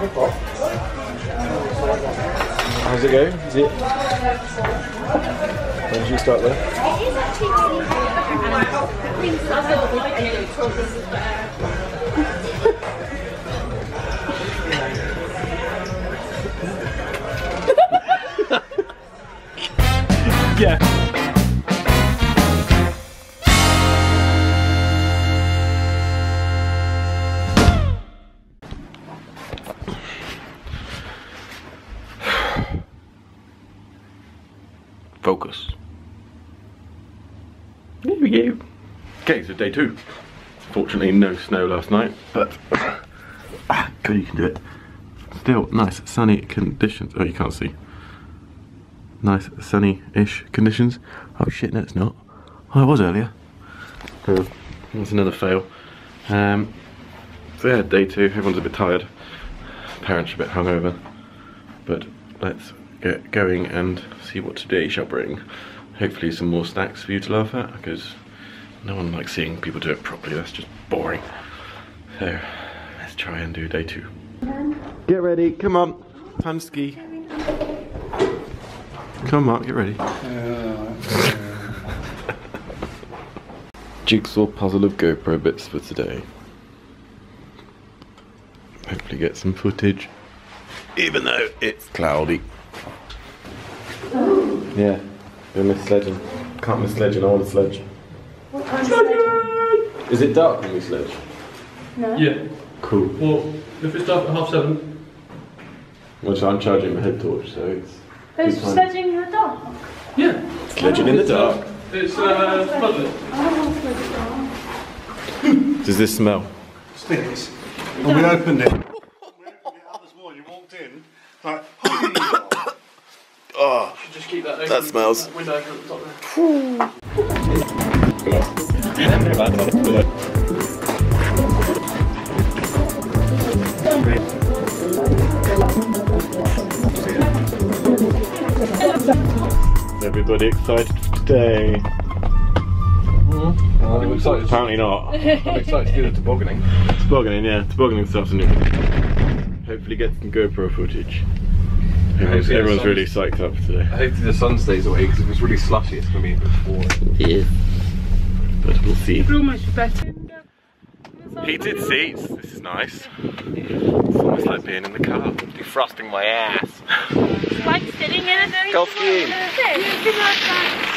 How's it go? Is it? When did you start there? yeah. Focus. There we go. Okay, so day two. Fortunately, no snow last night, but ah, good, you can do it. Still nice sunny conditions. Oh, you can't see. Nice sunny-ish conditions. Oh shit, no, it's not. Oh, it was earlier. Oh, that's another fail. Um, so yeah, day two. Everyone's a bit tired. Parents are a bit hungover, but let's get going and see what today shall bring. Hopefully some more snacks for you to laugh at because no one likes seeing people do it properly, that's just boring. So let's try and do day two. Get ready, come on, time ski. Come on, get ready. Jigsaw puzzle of GoPro bits for today. Hopefully get some footage, even though it's cloudy. Yeah, you're miss sledging. Can't miss sledging, I want to sledge. What time is it dark when we sledge? No. Yeah. Cool. Well, if it's dark at half seven, Which I'm charging my head torch, so it's Who's Good sledging in the dark? yeah. sledging in the dark. It's uh, floodlit. I want sledge in the dark. Does this smell? stinks. When we opened it, when we opened it up this morning, you walked in, like, "Hi, you are." Oh, Just keep that open. That smells. That window at the top there. Everybody excited for today? Mm-hmm. I'm excited. Apparently not. I'm excited to do the tobogganing. Tobogganing, yeah, tobogganing this afternoon. Hopefully get some GoPro footage. Everyone's, Hopefully everyone's really psyched up today. I hope the sun stays away because if it's really slushy, it's going to be a bit boring. Yeah. But we'll see. It's Almost better. Heated seats, this is nice. It's almost like being in the car. Defrosting my ass. It's like sitting in it. then Go skiing. can do it.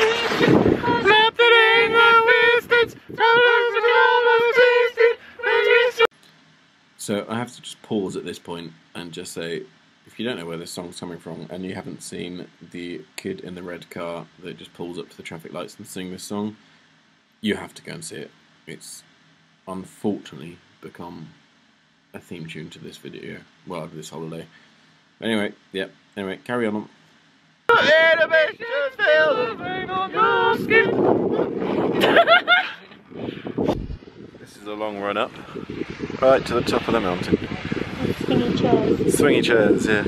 So I have to just pause at this point and just say, if you don't know where this song's coming from and you haven't seen the kid in the red car that just pulls up to the traffic lights and sing this song, you have to go and see it. It's unfortunately become a theme tune to this video, well, this holiday. Anyway, yep. Anyway, carry on. This is a long run up, right to the top of the mountain. Swinging chairs. Swingy chairs, yeah.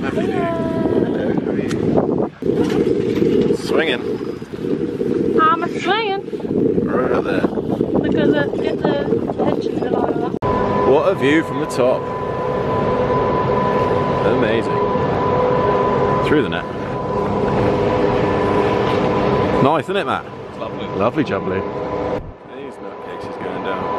Lovely view. Hello, how are you? Swinging, I'm a swinging. right up there. Look at the, get the pension and all of that. What a view from the top. Amazing. Through the net. Nice, isn't it, Matt? It's lovely. Lovely jubbly. These nutcakes is going down.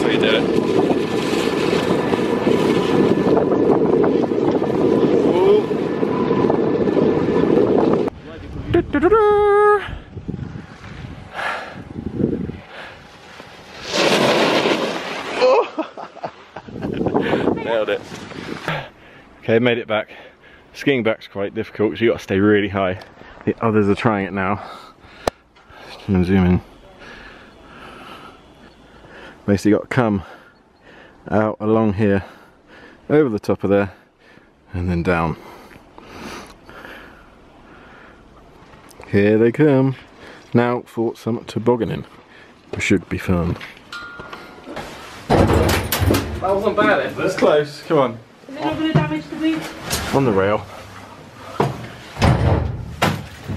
So you did it. Du-du-du-du. Nailed it. Okay, made it back. Skiing back's quite difficult because you got to stay really high. The others are trying it now. Zoom in, zoom in. Basically got to come out along here, over the top of there, and then down. Here they come. Now for some tobogganing. It should be fun. That wasn't bad? That's close, come on. On the rail.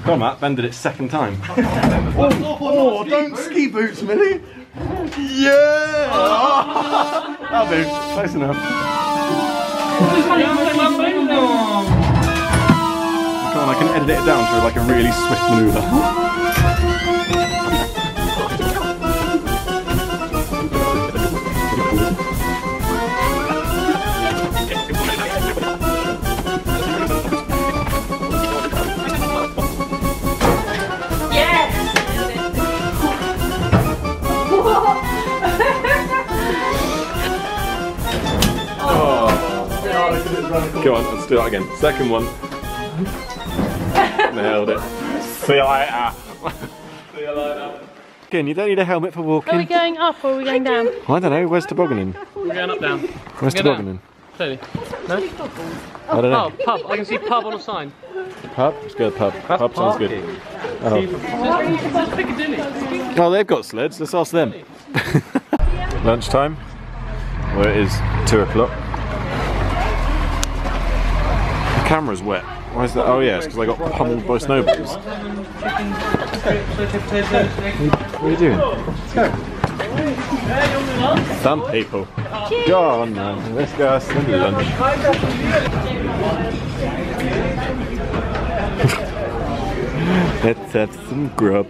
Come on, Matt, bended it second time. oh, oh, don't ski boots, Millie! Yeah! Oh. That'll be close enough. Come on, I can edit it down to like a really swift manoeuvre. Go on, let's do that again. Second one. Nailed it. See you later. See you later. Again, you don't need a helmet for walking. Are we going up or are we going down? I don't know, where's tobogganing? We're going up down. Where's tobogganing? Clearly. I don't know. Oh, pub. I can see pub on a sign. Pub? Let's go to pub. pub sounds good. Oh. It's Piccadilly. Oh, they've got sleds. Let's ask them. Lunchtime. Well, it is two o'clock. The camera's wet. Why is that? Oh, yeah, it's because I got pummeled by snowballs. What are you doing? Let's go. Some people. Go on, man. Let's go have some lunch. Let's have some grub.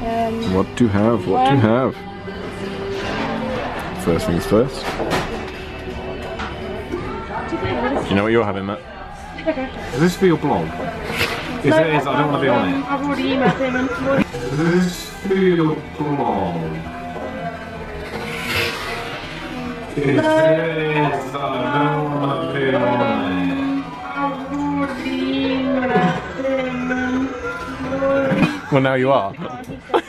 Um, what to have, what to have. First things first. Do you know what you're having, Matt? Is this for your blog? Is it is? I don't want to be on it. I've already emailed him and Is this for your blog? Is this? I don't want to be on emailed him Well, now you are.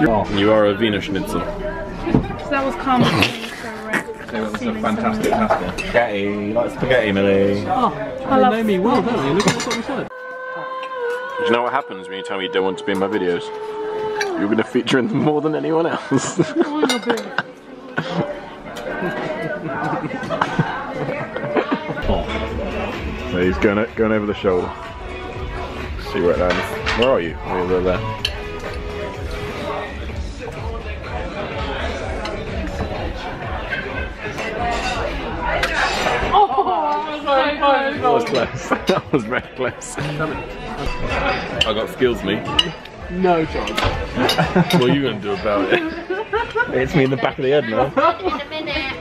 You are a Wiener Schnitzel. That was calm. It. It's a fantastic pasta. Spaghetti, like spaghetti, Millie. Oh, you know me well, don't you? Look at what we said. Do you know what happens when you tell me you don't want to be in my videos? You're going to feature in them more than anyone else. so oh, he's going, going over the shoulder. See where it lands. Where are you? Oh, you're there. That was close. that was very close. I got skills, me. No chance. What are you going to do about it? It's me in the back of the head now. In a minute.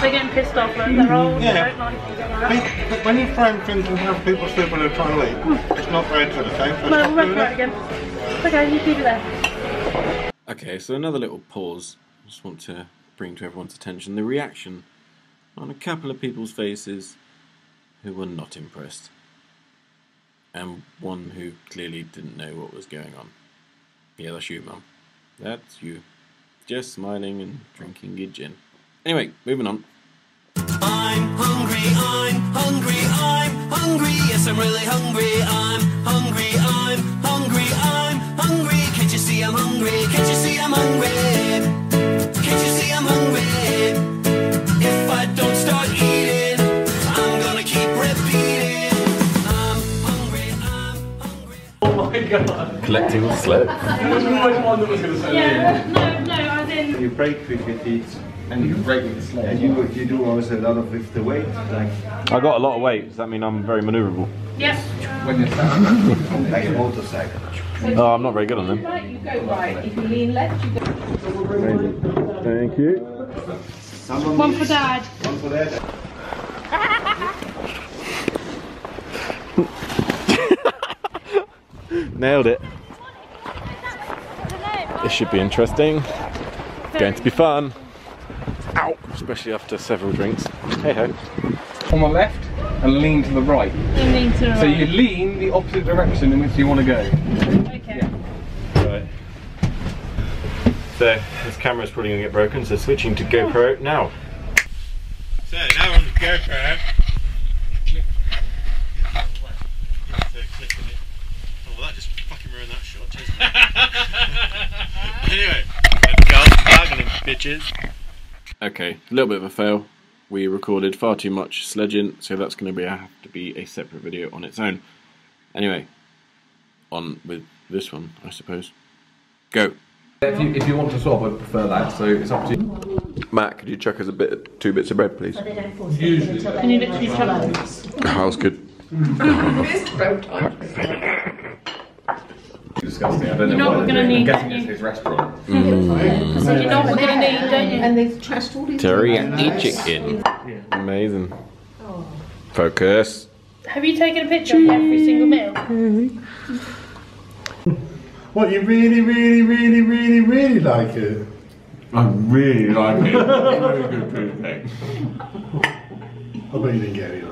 They're getting pissed off. Like, they're old. Yeah. They don't like it. But when you frame things and have people sleep when they're trying to leave, it's not very entertaining. So No, stop we'll wait doing for it it. again. It's okay, you keep it there. Okay, so another little pause. I just want to bring to everyone's attention the reaction on a couple of people's faces who were not impressed. And one who clearly didn't know what was going on. Yeah, that's you, Mum. That's you. Just smiling and drinking your gin. Anyway, moving on. I'm hungry, I'm hungry, I'm hungry. Yes, I'm really hungry. I'm hungry, I'm hungry, I'm hungry. Can't you see I'm hungry? Can't you see I'm hungry? Going to say Yeah, no, no, as in. You break with your feet, And you break with the sled. and you you do also a lot of with the weight, like I got a lot of weight. Does that mean I'm very manoeuvrable? Yes. When you're standing. like a motorcycle. Oh, I'm not very good on them. Right, you go right. If you lean left, you go. Thank you. One for dad. One for that. Nailed it. This should be interesting. Going to be fun. Ow! Especially after several drinks. Hey ho. On the left and lean to the right. You need to. So you lean the opposite direction in which you want to go. Okay. Right. So this camera's probably gonna get broken, so switching to GoPro now. So now on GoPro. Click. So clicking it. Oh, well, that just fucking ruined that shot. Cheers. anyway, let's go bargaining, bitches. Okay, a little bit of a fail. We recorded far too much sledging, so that's going to be have to be a separate video on its own. Anyway, on with this one, I suppose. Go. If you, if you want to swap, I'd prefer that, so it's up to you. Matt, could you chuck us a bit, two bits of bread, please? Usually. Can you literally try it? How's good? Disgusting. I don't know know what we're gonna doing it. need, I'm guessing don't it's you? his restaurant. Mm. So you know what we're gonna need, don't you? And they've trashed all these. Teriyaki chicken. Amazing. Oh. Focus. Have you taken a picture of every single meal? Mm-hmm. What, you really, really, really, really, really like it? I really like it. Very good food thing. I bet you didn't get any of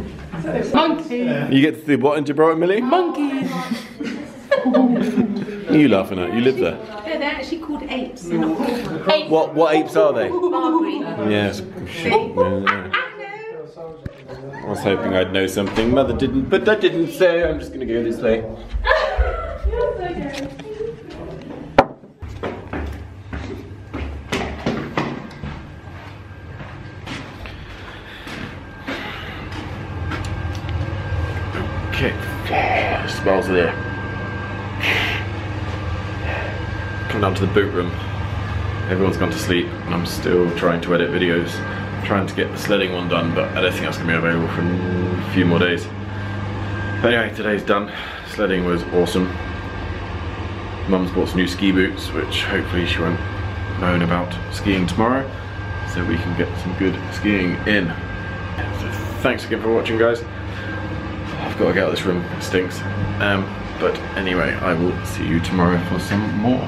that. Monkey. You get to see what in Gibraltar, Millie? Monkeys. you laughing at? You live there. No, they're actually called apes. They're not called What what apes are they? Barbary. Yes. Shit. no, no. I was hoping I'd know something. Mother didn't, but I didn't say. I'm just gonna go this way. Okay. Ah, smells are there. Come down to the boot room. Everyone's gone to sleep, and I'm still trying to edit videos, trying to get the sledding one done, but I don't think that's gonna be available for a few more days. But anyway, today's done. Sledding was awesome. Mum's bought some new ski boots, which hopefully she won't moan about skiing tomorrow, so we can get some good skiing in. So thanks again for watching, guys. I've got to get out of this room, it stinks. Um, but anyway, I will see you tomorrow for some more.